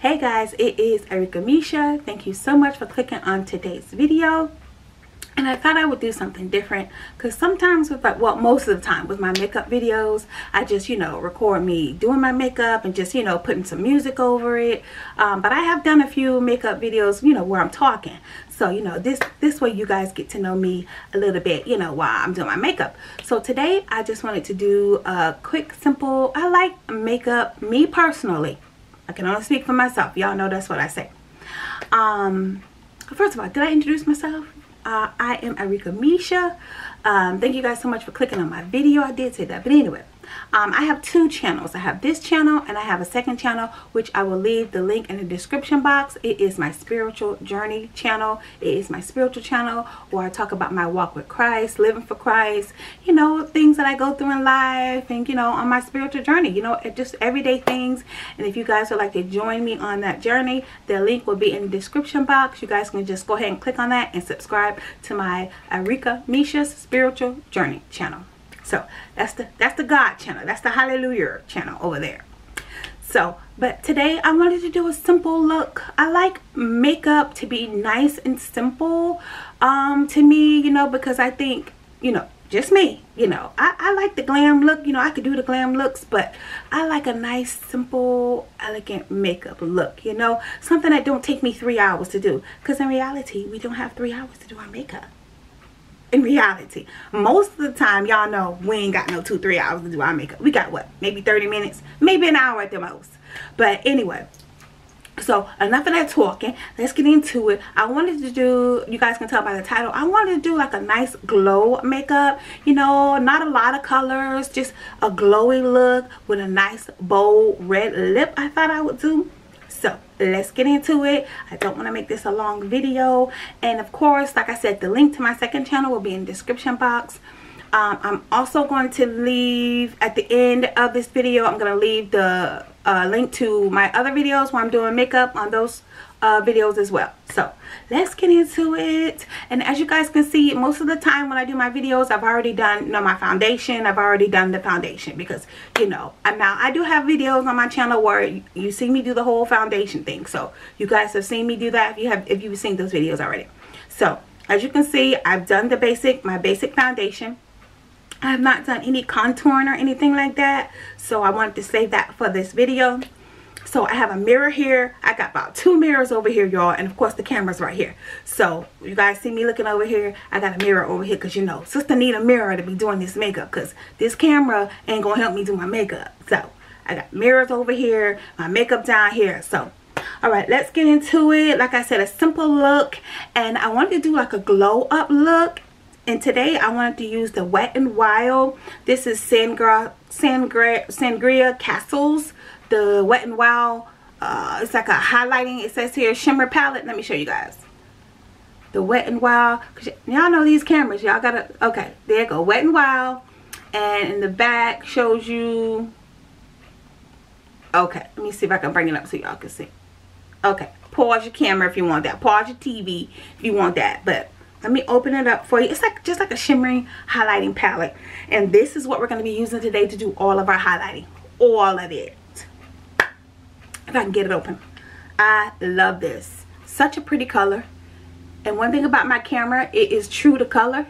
Hey guys, it is Aricka Misha. Thank you so much for clicking on today's video. And I thought I would do something different because sometimes with like, well, most of the time with my makeup videos, I just, you know, record me doing my makeup and just, you know, putting some music over it. Um, but I have done a few makeup videos, you know, where I'm talking. So, you know, this, this way you guys get to know me a little bit, you know, while I'm doing my makeup. So today I just wanted to do a quick, simple, I like makeup, me personally I can only speak for myself. Y'all know that's what I say. Um, first of all, did I introduce myself? Uh, I am Aricka Misha. Um, thank you guys so much for clicking on my video. I did say that. But anyway, um, I have two channels. I have this channel and I have a second channel which I will leave the link in the description box. It is my spiritual journey channel. It is my spiritual channel where I talk about my walk with Christ, living for Christ, you know, things that I go through in life and, you know, on my spiritual journey, you know, just everyday things. And if you guys would like to join me on that journey, the link will be in the description box. You guys can just go ahead and click on that and subscribe to my Aricka Misha's Spiritual Journey channel. So that's the that's the God channel. That's the Hallelujah channel over there. So, but today I wanted to do a simple look. I like makeup to be nice and simple um, to me, you know, because I think, you know, just me, you know, I, I like the glam look, you know, I could do the glam looks, but I like a nice, simple, elegant makeup look, you know, something that don't take me three hours to do. Because in reality, we don't have three hours to do our makeup in reality most of the time y'all know we ain't got no two three hours to do our makeup. We got what maybe 30 minutes maybe an hour at the most. But anyway so enough of that talking. Let's get into it. I wanted to do you guys can tell by the title i wanted to do like a nice glow makeup you know not a lot of colors just a glowy look with a nice bold red lip i thought i would do. So let's get into it. I don't want to make this a long video. And of course like i said the link to my second channel will be in the description box. Um, i'm also going to leave at the end of this video i'm going to leave the uh, link to my other videos where i'm doing makeup on those uh, videos as well. So let's get into it. And as you guys can see most of the time when I do my videos I've already done you know my foundation. I've already done the foundation because you know and now I do have videos on my channel where you, you see me do the whole foundation thing. So you guys have seen me do that if you have if you've seen those videos already. So as you can see I've done the basic my basic foundation. I have not done any contouring or anything like that. So I wanted to save that for this video so I have a mirror here. I got about two mirrors over here, y'all. And of course, the camera's right here. So you guys see me looking over here. I got a mirror over here because, you know, sister need a mirror to be doing this makeup because this camera ain't going to help me do my makeup. So I got mirrors over here, my makeup down here. So all right let's get into it like i said a simple look and i wanted to do like a glow up look and today i wanted to use the wet and wild this is sangria castles the Wet n Wild. Uh, it's like a highlighting. It says here shimmer palette. Let me show you guys. The Wet n Wild. Y'all know these cameras. Y'all gotta. Okay, there you go. Wet n Wild. And in the back shows you. Okay, let me see if I can bring it up so y'all can see. Okay, pause your camera if you want that. Pause your TV if you want that. But let me open it up for you. It's like just like a shimmering highlighting palette. And this is what we're going to be using today to do all of our highlighting. All of it if I can get it open. I love this. Such a pretty color. And one thing about my camera, it is true to color.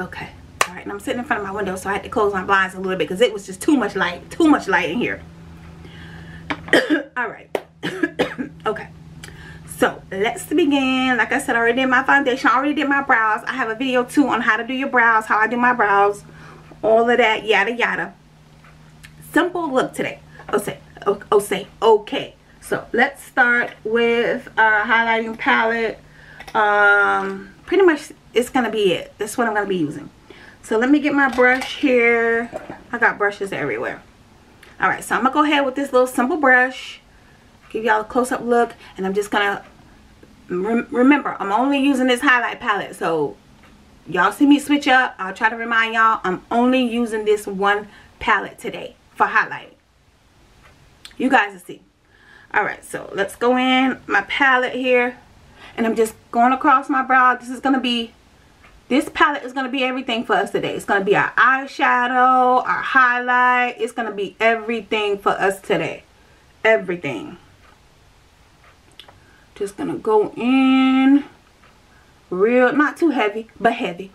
Okay. All right. And I'm sitting in front of my window, so I had to close my blinds a little bit because it was just too much light. Too much light in here. All right. okay. So let's begin. Like I said, I already did my foundation. I already did my brows. I have a video too on how to do your brows, how I do my brows, all of that, yada yada. Simple look today. Oh, say, oh, oh, say, okay. So let's start with our highlighting palette. Um, pretty much it's to be it. That's what I'm to be using. So let me get my brush here. I got brushes everywhere. Alright, so I'm to go ahead with this little simple brush. Give y'all a close-up look. And I'm just to... Rem remember, I'm only using this highlight palette. So y'all see me switch up. I'll try to remind y'all. I'm only using this one palette today for highlight you guys will see. All right so let's go in my palette here. And i'm just going across my brow. This is going to be this palette is going to be everything for us today. It's going to be our eyeshadow our highlight. It's going to be everything for us today. Everything. Just gonna go in real not too heavy but heavy.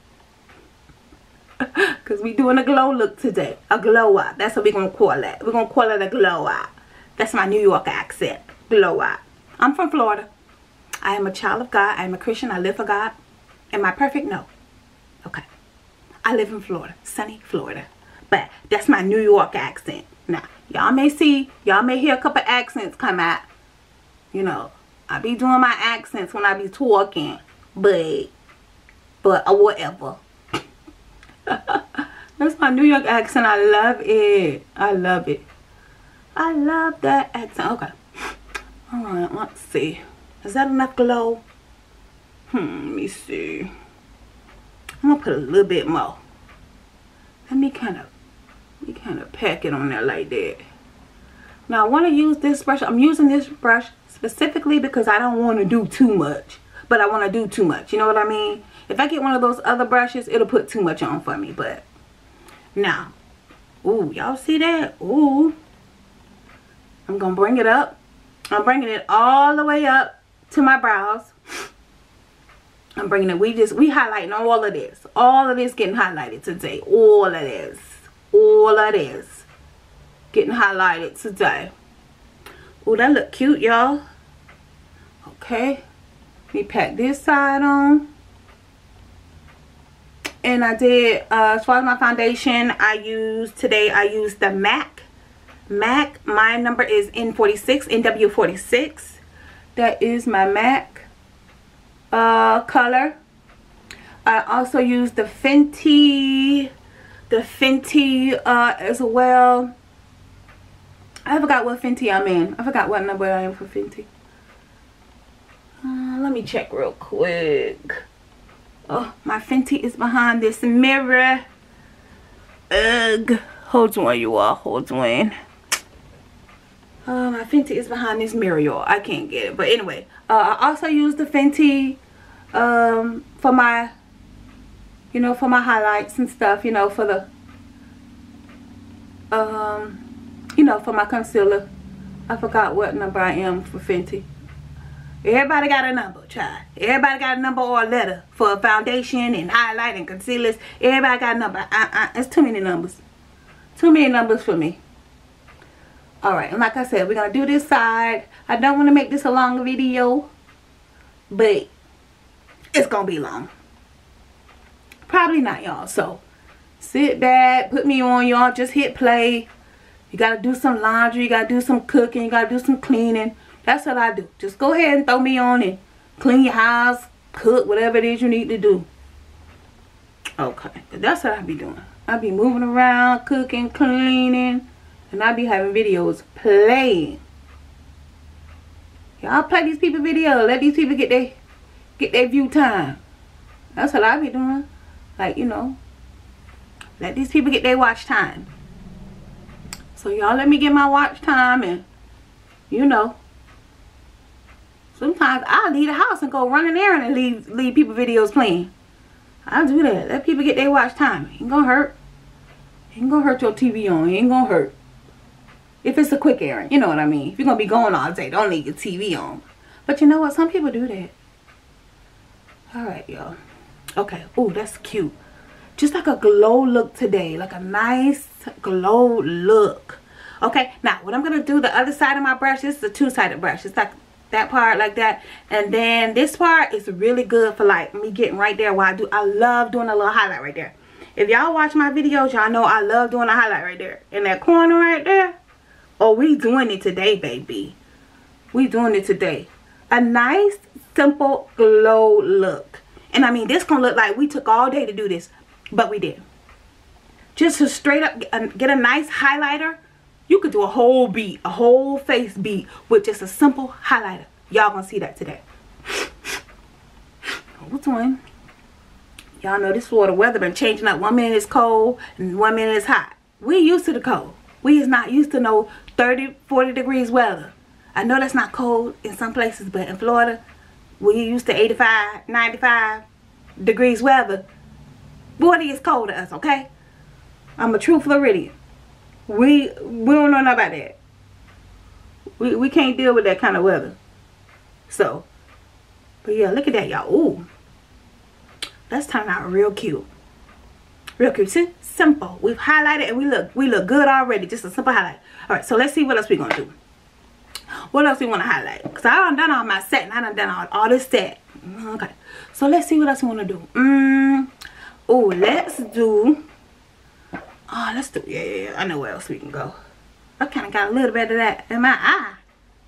Because we doing a glow look today. A glow up. That's what we're gonna call it we're gonna call it a glow up that's my new york accent. Glow up. I'm from florida. I am a child of god. I am a christian. I live for god. Am i perfect? No. Okay. I live in florida. Sunny florida. But that's my new york accent. Now y'all may see y'all may hear a couple accents come out. You know i be doing my accents when i be talking but but uh, whatever. That's my new york accent. I love it. I love it i love that accent. Okay. All right let's see. Is that enough glow? Hmm let me see. I'm gonna put a little bit more. Let me kind of you kind of pack it on there like that. Now I want to use this brush. I'm using this brush specifically because I don't want to do too much but I want to do too much. You know what I mean? If I get one of those other brushes it'll put too much on for me but now ooh y'all see that? Ooh I'm gonna bring it up I'm bringing it all the way up to my brows I'm bringing it we just we highlighting all of this all of this getting highlighted today all of this all of this getting highlighted today. Oh, that look cute, y'all. Okay. Let me pack this side on. And I did, uh, as far as my foundation, I used, today I used the MAC. MAC, my number is N46, NW46. That is my MAC uh, color. I also use the Fenty the Fenty uh, as well. I forgot what Fenty I'm in. I forgot what number I am for Fenty. Uh, let me check real quick. Oh, my Fenty is behind this mirror. Ugh. Hold on, you all. Hold on. Uh, my Fenty is behind this mirror. I can't get it. But anyway, uh, I also use the Fenty um, for my you know, for my highlights and stuff, you know, for the, um, you know, for my concealer. I forgot what number I am for Fenty. Everybody got a number, child. Everybody got a number or a letter for foundation and highlight and concealers. Everybody got a number. I, I, it's too many numbers. Too many numbers for me. Alright, and like I said, we're to do this side. I don't want to make this a long video. But it's to be long. Probably not, y'all. So, sit back, put me on, y'all. Just hit play. You got to do some laundry. You got to do some cooking. You got to do some cleaning. That's what I do. Just go ahead and throw me on and clean your house, cook, whatever it is you need to do. Okay. That's what I be doing. I be moving around, cooking, cleaning, and I be having videos playing. Y'all play these people videos. Let these people get their get their view time. That's what I be doing. Like, you know, let these people get their watch time. So y'all let me get my watch time and, you know, sometimes I'll leave the house and go run an errand and leave, leave people videos playing. I'll do that. Let people get their watch time. Ain't gonna hurt. Ain't gonna hurt your TV on. Ain't gonna hurt. If it's a quick errand, you know what I mean. If you're gonna be going all day, don't leave your TV on. But you know what? Some people do that. Alright, y'all. Okay. Oh, that's cute. Just like a glow look today. Like a nice glow look. Okay. Now, what I'm going to do, the other side of my brush, this is a two-sided brush. It's like that part like that. And then this part is really good for like me getting right there while I do. I love doing a little highlight right there. If y'all watch my videos, y'all know I love doing a highlight right there. In that corner right there. Oh, we doing it today, baby. We doing it today. A nice, simple glow look. And I mean, this gonna look like we took all day to do this, but we did. Just to straight up get a nice highlighter, you could do a whole beat, a whole face beat with just a simple highlighter. Y'all gonna see that today. What's one? Y'all know this Florida weather been changing up. One minute it's cold and one minute it's hot. We used to the cold. We is not used to no 30, 40 degrees weather. I know that's not cold in some places, but in Florida, we used to 85, 95 degrees weather. 40 is cold to us, okay? I'm a true Floridian. We we don't know about that. We we can't deal with that kind of weather. So, but yeah, look at that, y'all. Ooh, that's turning out real cute. Real cute. Simple. We've highlighted and we look we look good already. Just a simple highlight. All right, so let's see what else we're gonna do. What else we want to highlight? Because I done done all my set and I done done all, all this set. Okay, so let's see what else we want to do. Mm, oh, let's do Oh, let's do, yeah, yeah, yeah. I know where else we can go. I kind of got a little bit of that in my eye.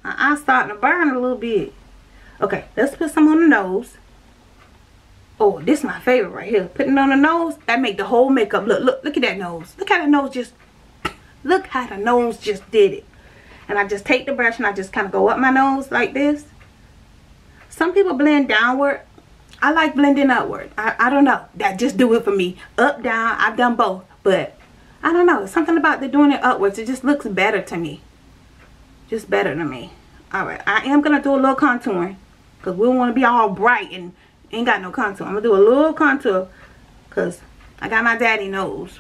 My eye's starting to burn a little bit. Okay, let's put some on the nose. Oh, this is my favorite right here. Putting on the nose, that make the whole makeup look, look, look at that nose. Look how the nose just, look how the nose just did it. And I just take the brush and I just kind of go up my nose like this. Some people blend downward. I like blending upward. I, I don't know. That just do it for me. Up, down, I've done both. But I don't know. Something about the doing it upwards. It just looks better to me. Just better to me. Alright. I am going to do a little contouring. Because we don't want to be all bright and ain't got no contour. I'm going to do a little contour. Because I got my daddy nose.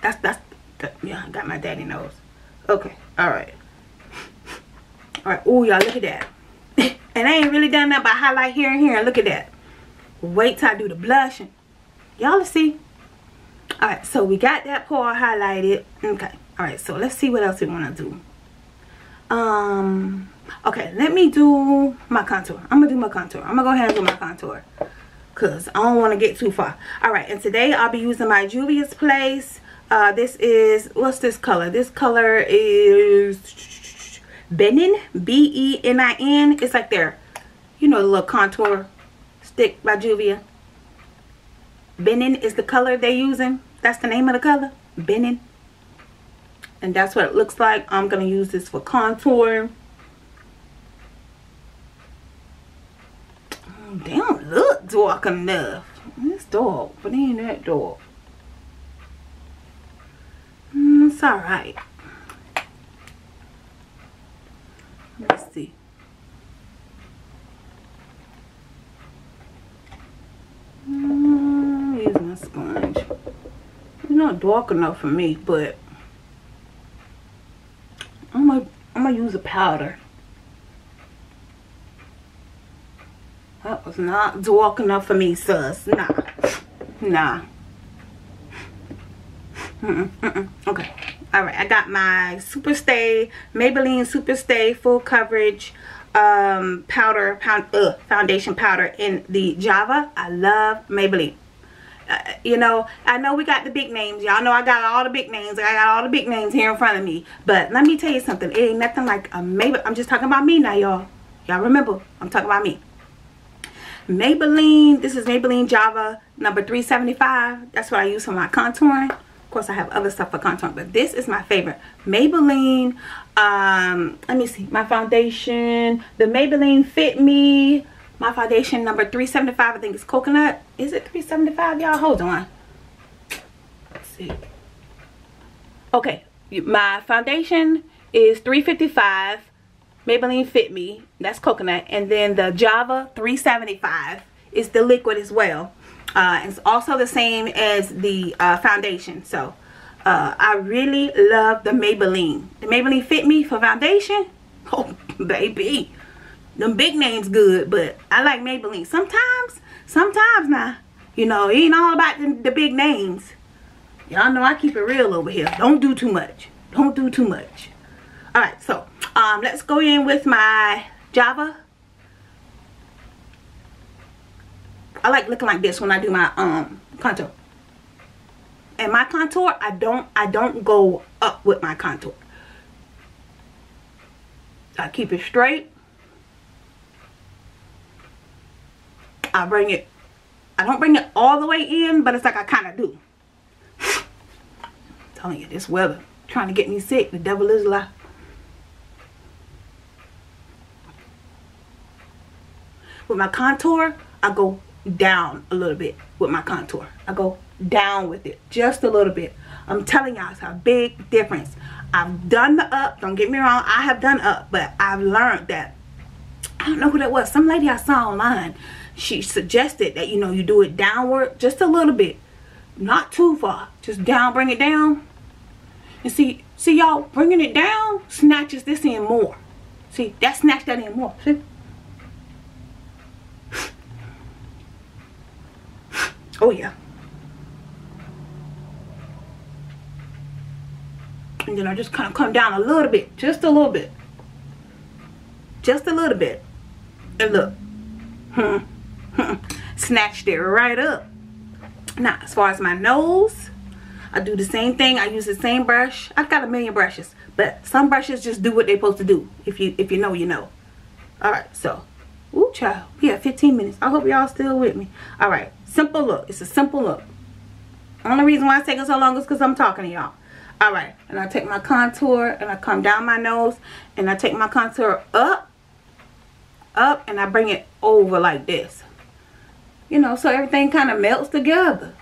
That's, that's, that, yeah, I got my daddy nose. Okay. Alright. Alright. Oh, y'all, look at that. and I ain't really done that by highlight here and here. Look at that. Wait till I do the blushing. Y'all see all right so we got that part highlighted okay all right so let's see what else we want to do um okay let me do my contour. I'm gonna do my contour. I'm gonna go ahead and do my contour. Because i don't want to get too far. All right and today i'll be using my juvia's place. Uh this is what's this color? This color is benin b-e-n-i-n it's like their you know the little contour stick by juvia benin is the color they're using. That's the name of the color. Benin. And that's what it looks like. I'm to use this for contour. Oh, they don't look dark enough. It's dark, but they ain't that dark. Mm, it's alright. Let's see. Mm, use my sponge It's not dark enough for me, but I'm gonna I'm gonna use a powder. That was not dark enough for me, sus. Nah, nah. Okay. All right. I got my Super Stay Maybelline Super Stay Full Coverage um, powder pound, foundation powder in the Java. I love Maybelline uh, you know, I know we got the big names. Y'all know I got all the big names. I got all the big names here in front of me. But let me tell you something. It ain't nothing like a Maybelline. I'm just talking about me now, y'all. Y'all remember, I'm talking about me. Maybelline, this is Maybelline Java number 375. That's what I use for my contouring. Of course, I have other stuff for contouring, but this is my favorite. Maybelline, um, let me see, my foundation, the Maybelline Fit Me my foundation number 375 i think it's coconut. Is it 375 y'all? Hold on. Let's see. Okay my foundation is 355 maybelline fit me that's coconut and then the java 375 is the liquid as well uh, it's also the same as the uh, foundation so uh, I really love the Maybelline the Maybelline fit me for foundation oh baby them big names good, but I like Maybelline. Sometimes, sometimes now, you know, it ain't all about the, the big names. Y'all know I keep it real over here. Don't do too much. Don't do too much. Alright, so um, let's go in with my Java. I like looking like this when I do my um contour. And my contour, I don't I don't go up with my contour. I keep it straight I bring it, I don't bring it all the way in, but it's like I kind of do. I'm telling you, this weather trying to get me sick. The devil is alive. With my contour, I go down a little bit with my contour. I go down with it just a little bit. I'm telling y'all it's a big difference. I've done the up. Don't get me wrong. I have done up. But I've learned that. I don't know who that was. Some lady I saw online. She suggested that, you know, you do it downward just a little bit. Not too far. Just down. Bring it down. And see, see y'all, bringing it down snatches this in more. See, that snatched that in more. See? Oh, yeah. And then I just kind of come down a little bit. Just a little bit. Just a little bit. And look. Hmm. hmm. Snatched it right up. Now, as far as my nose, I do the same thing. I use the same brush. I've got a million brushes. But some brushes just do what they're supposed to do. If you if you know, you know. Alright, so. Ooh, child. We have 15 minutes. I hope y'all still with me. Alright, simple look. It's a simple look. Only reason why it's taking so long is because I'm talking to y'all. Alright, and I take my contour and I come down my nose and I take my contour up, up, and I bring it over like this. You know, so everything kind of melts together.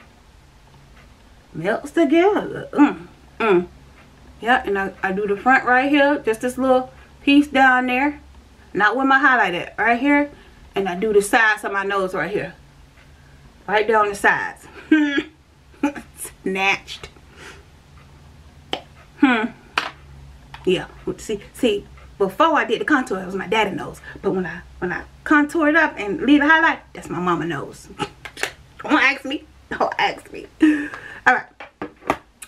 Melts together. Mm, mm. Yeah, and I, I do the front right here, just this little piece down there. Not with my highlight right here. And I do the sides of my nose right here. Right down the sides. Snatched. Hmm. Yeah. See, see, before I did the contour, it was my daddy nose. But when I when I contour it up and leave a highlight, that's my mama nose. Don't ask me. Don't ask me. Alright.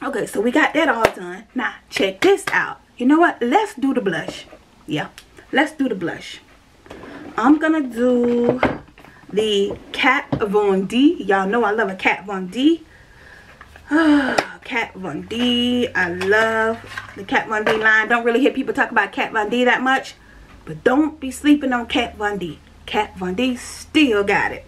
Okay, so we got that all done. Now, check this out. You know what? Let's do the blush. Yeah. Let's do the blush. I'm gonna do the Kat Von D. Y'all know I love a Kat Von D. Kat Von D. I love the Kat Von D line. Don't really hear people talk about Kat Von D that much. But don't be sleeping on Kat Von D. Kat Von D still got it.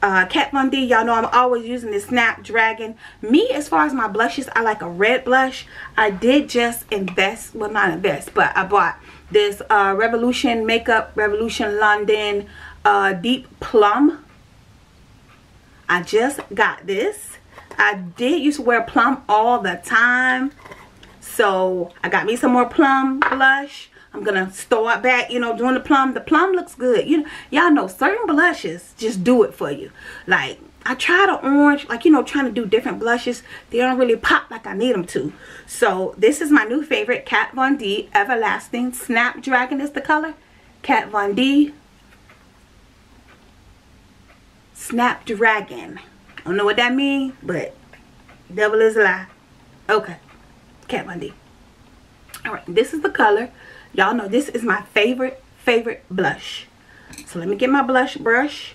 Uh, Kat Von D, y'all know I'm always using the Snapdragon. Me, as far as my blushes, I like a red blush. I did just invest, well not invest, but I bought this uh, Revolution Makeup Revolution London uh, Deep Plum. I just got this. I did used to wear plum all the time. So I got me some more plum blush. I'm gonna start back, you know, doing the plum. The plum looks good. You know, y'all know certain blushes just do it for you. Like I try the orange, like you know, trying to do different blushes. They don't really pop like I need them to. So this is my new favorite, Kat Von D Everlasting Snapdragon is the color. Kat Von D Snapdragon. I don't know what that means, but devil is a lie. Okay. Kat Von D. Alright, this is the color. Y'all know this is my favorite, favorite blush. So let me get my blush brush.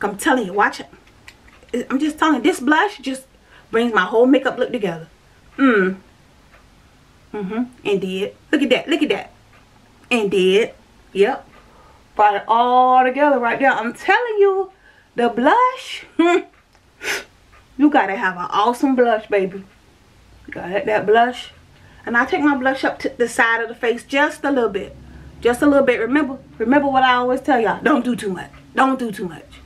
I'm telling you, watch it. I'm just telling you, this blush just brings my whole makeup look together. Mmm. Mm-hmm. Indeed. Look at that. Look at that. Indeed. Yep. Brought it all together right there. I'm telling you, the blush. Hmm. you gotta have an awesome blush, baby. You got that blush. And I take my blush up to the side of the face just a little bit. Just a little bit. Remember, remember what I always tell y'all. Don't do too much. Don't do too much.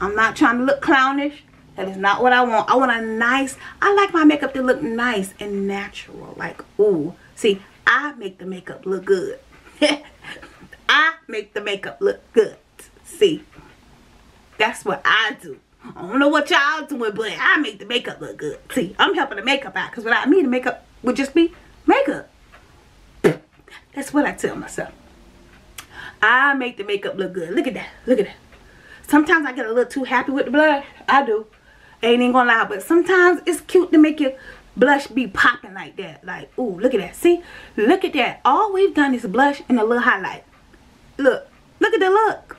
I'm not trying to look clownish. That is not what I want. I want a nice, I like my makeup to look nice and natural. Like, ooh. See, I make the makeup look good. I make the makeup look good. See, that's what I do. I don't know what y'all doing, but I make the makeup look good. See, I'm helping the makeup out because without me, the makeup would just be makeup. That's what I tell myself. I make the makeup look good. Look at that. Look at that. Sometimes I get a little too happy with the blush. I do. Ain't even gonna lie. But sometimes it's cute to make your blush be popping like that. Like, ooh, look at that. See? Look at that. All we've done is blush and a little highlight. Look. Look at the look.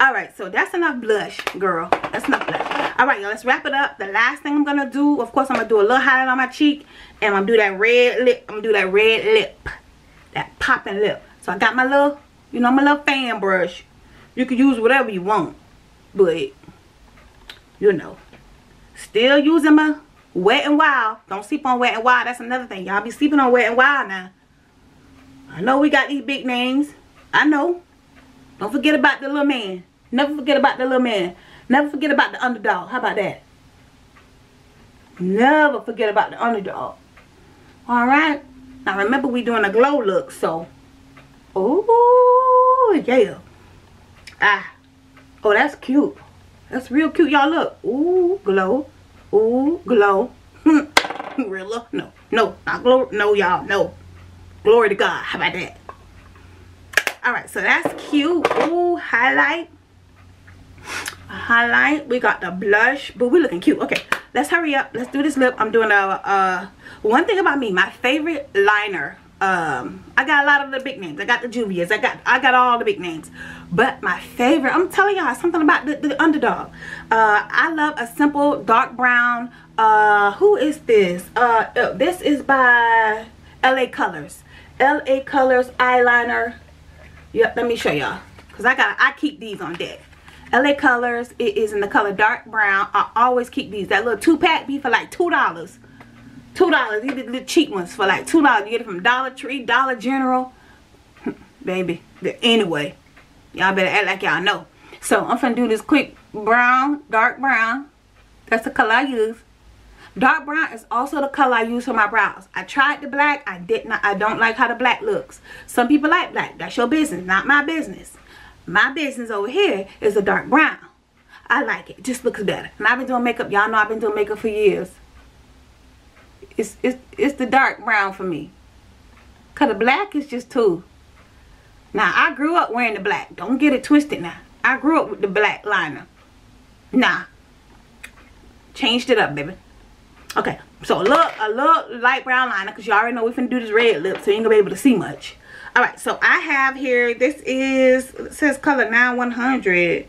All right so that's enough blush girl. That's enough blush. All right y'all let's wrap it up. The last thing i'm gonna do of course i'm gonna do a little highlight on my cheek and i'm gonna do that red lip. I'm gonna do that red lip that popping lip. So i got my little you know my little fan brush. You can use whatever you want but you know still using my wet and wild. Don't sleep on wet and wild. That's another thing. Y'all be sleeping on wet and wild now. I know we got these big names. I know don't forget about the little man. Never forget about the little man. Never forget about the underdog. How about that? Never forget about the underdog. Alright? Now remember we doing a glow look, so. Oh, yeah. Ah. Oh, that's cute. That's real cute. Y'all look. Ooh, glow. Ooh, glow. Rilla. No. No. Not glow. No, y'all. No. Glory to God. How about that? Alright, so that's cute. Ooh, highlight. Highlight. We got the blush. But we looking cute. Okay, let's hurry up. Let's do this lip. I'm doing a, uh, one thing about me. My favorite liner um i got a lot of the big names i got the juvias i got i got all the big names but my favorite i'm telling y'all something about the, the underdog uh i love a simple dark brown uh who is this uh, uh this is by la colors la colors eyeliner yep let me show y'all because i got i keep these on deck la colors it is in the color dark brown i always keep these that little two pack be for like two dollars Two dollars. These are the cheap ones for like two dollars. You get it from Dollar Tree, Dollar General. Baby. Anyway. Y'all better act like y'all know. So I'm gonna do this quick brown, dark brown. That's the color I use. Dark brown is also the color I use for my brows. I tried the black. I did not. I don't like how the black looks. Some people like black. That's your business, not my business. My business over here is the dark brown. I like it. it just looks better. And I've been doing makeup. Y'all know I've been doing makeup for years. It's, it's, it's the dark brown for me. Because the black is just too. Now, I grew up wearing the black. Don't get it twisted now. I grew up with the black liner. Nah. Changed it up, baby. Okay, so a little, a little light brown liner because you already know we're finna do this red lip, so you ain't gonna be able to see much. All right, so I have here, this is, says color 9100.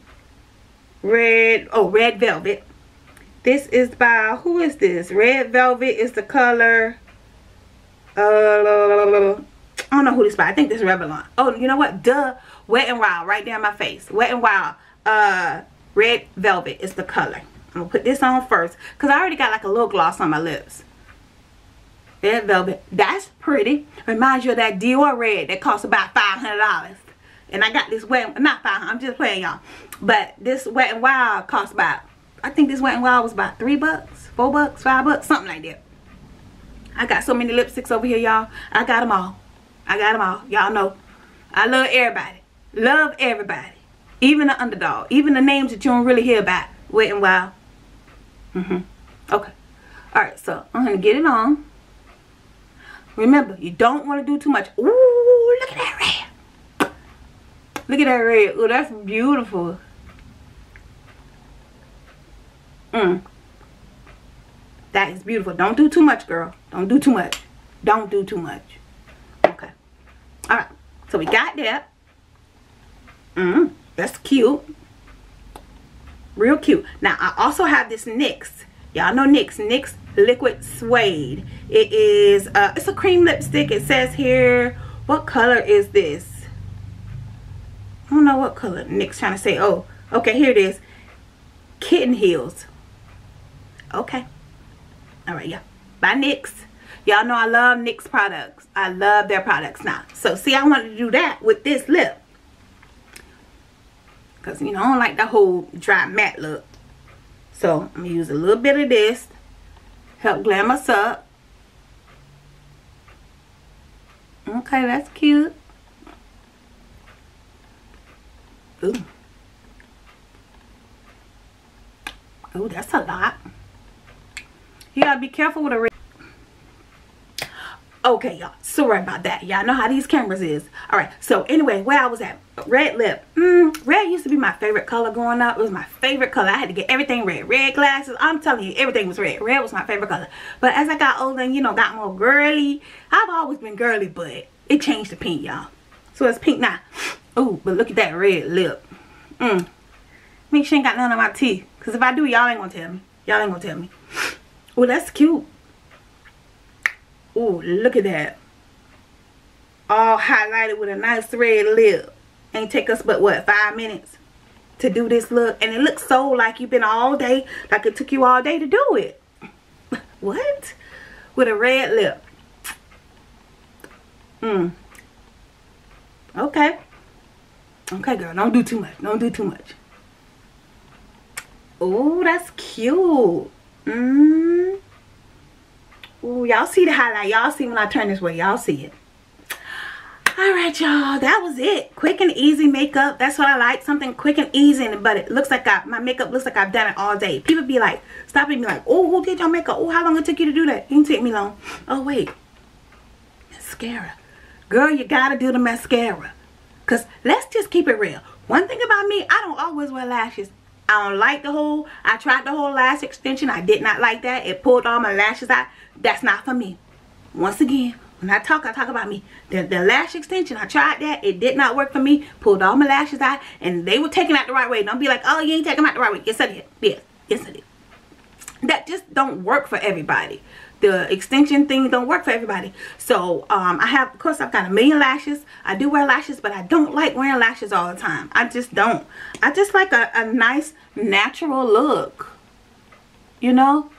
Red, oh, red velvet. This is by, who is this? Red Velvet is the color. Uh, I don't know who this by. I think this is Revlon. Oh, you know what? Duh. Wet and Wild. Right there in my face. Wet and Wild. Uh, Red Velvet is the color. I'm to put this on first. Because I already got like a little gloss on my lips. Red Velvet. That's pretty. Reminds you of that Dior Red that costs about $500. And I got this wet, not 500 I'm just playing y'all. But this Wet and Wild costs about I think this Wet n Wild was about three bucks, four bucks, five bucks, something like that. I got so many lipsticks over here, y'all. I got them all. I got them all. Y'all know. I love everybody. Love everybody. Even the underdog. Even the names that you don't really hear about. Wet n Wild. Mm-hmm. Okay. Alright, so I'm going to get it on. Remember, you don't want to do too much. Ooh, look at that red. Look at that red. Ooh, that's beautiful. Mm. That is beautiful. Don't do too much, girl. Don't do too much. Don't do too much. Okay. Alright. So we got that. Mm. That's cute. Real cute. Now, I also have this NYX. Y'all know NYX. NYX Liquid Suede. It is, uh, it's a cream lipstick. It says here, what color is this? I don't know what color NYX trying to say. Oh, okay, here it is. Kitten Heels. Okay. All right, yeah. By NYX. Y'all know I love NYX products. I love their products now. So, see, I wanted to do that with this lip. Because, you know, I don't like the whole dry matte look. So, I'm to use a little bit of this. Help glam us up. Okay, that's cute. Ooh. Ooh, that's a lot. You gotta be careful with a red. Okay, y'all. Sorry about that. Y'all know how these cameras is. Alright, so anyway, where I was at. Red lip. Mm, red used to be my favorite color growing up. It was my favorite color. I had to get everything red. Red glasses. I'm telling you, everything was red. Red was my favorite color. But as I got older and, you know, got more girly, I've always been girly, but it changed to pink, y'all. So it's pink now. Oh, but look at that red lip. Mm. Make sure ain't got none on my teeth. Because if I do, y'all ain't going to tell me. Y'all ain't going to tell me. Oh, that's cute. Oh, look at that. All highlighted with a nice red lip. Ain't take us but what, five minutes to do this look. And it looks so like you've been all day, like it took you all day to do it. what? With a red lip. Hmm. Okay. Okay, girl. Don't do too much. Don't do too much. Oh, that's cute. Mm. Ooh, y'all see the highlight. Y'all see when I turn this way. Y'all see it. Alright, y'all. That was it. Quick and easy makeup. That's what I like. Something quick and easy. But it looks like I, my makeup looks like I've done it all day. People be like, stop stopping me like, oh, who did your makeup? Oh, how long it took you to do that? It didn't take me long. Oh, wait. Mascara. Girl, you gotta do the mascara. Because let's just keep it real. One thing about me, I don't always wear lashes. I don't like the whole, I tried the whole lash extension. I did not like that. It pulled all my lashes out. That's not for me. Once again, when I talk, I talk about me. The, the lash extension, I tried that. It did not work for me. Pulled all my lashes out. And they were taken out the right way. Don't be like, oh, you ain't taking them out the right way. Yes, I did. Yes. Yes, I did. That just don't work for everybody the extension thing don't work for everybody. So um, i have of course i've got a million lashes. I do wear lashes but i don't like wearing lashes all the time. I just don't. I just like a, a nice natural look you know?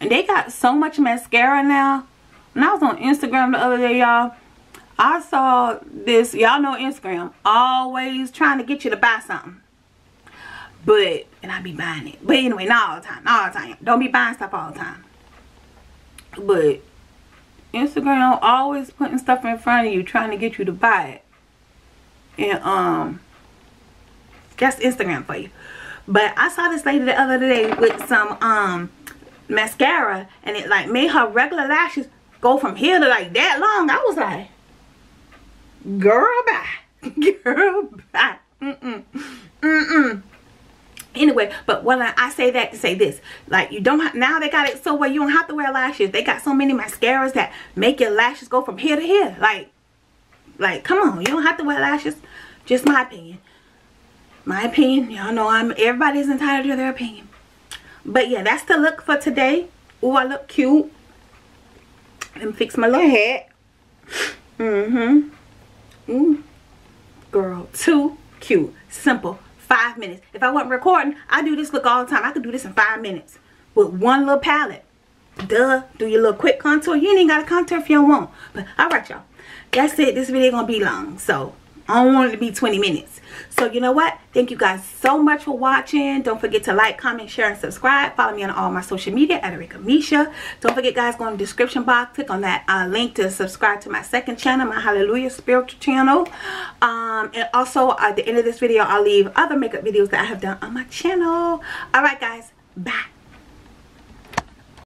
And they got so much mascara now. And i was on instagram the other day y'all i saw this y'all know instagram always trying to get you to buy something. But and i be buying it. But anyway not all the time not all the time. Don't be buying stuff all the time but Instagram always putting stuff in front of you trying to get you to buy it. And um that's Instagram for you. But I saw this lady the other day with some um mascara and it like made her regular lashes go from here to like that long. I was like, girl bye. girl bye. Mm-mm. Mm-mm anyway but when I, I, say that to say this. Like you don't have now they got it so where you don't have to wear lashes. They got so many mascaras that make your lashes go from here to here. Like like come on. You don't have to wear lashes. Just my opinion. My opinion. Y'all know i'm everybody's entitled to their opinion. But yeah that's the look for today. Oh i look cute. And fix my little head mm-hmm. Mm. girl too cute. Simple five minutes. If I wasn't recording, I do this look all the time. I could do this in five minutes with one little palette. Duh. Do your little quick contour. You ain't got a contour if you don't want. But alright, y'all. That's it. This video gonna be long. So I don't want it to be 20 minutes. So you know what? Thank you guys so much for watching. Don't forget to like, comment, share, and subscribe. Follow me on all my social media at Aricka Misha. Don't forget guys, go in the description box. Click on that uh, link to subscribe to my second channel, my Hallelujah Spiritual channel. Um, and also at the end of this video, I'll leave other makeup videos that I have done on my channel. Alright guys, bye.